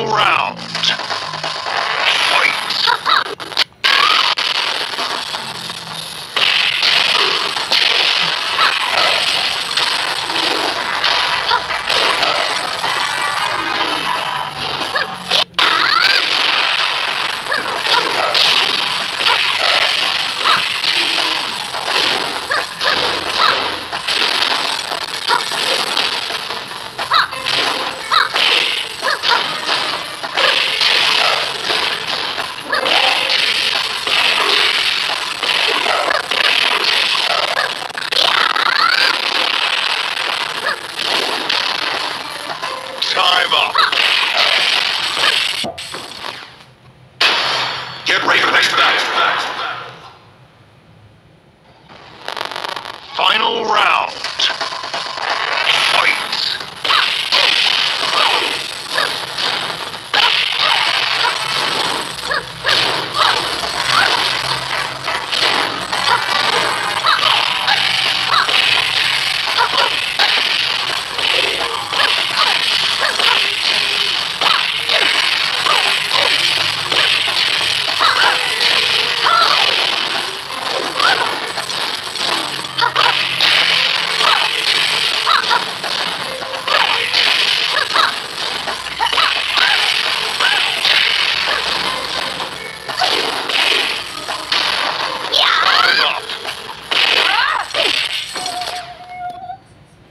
round. Time up. Get ready for the next battle. Final round.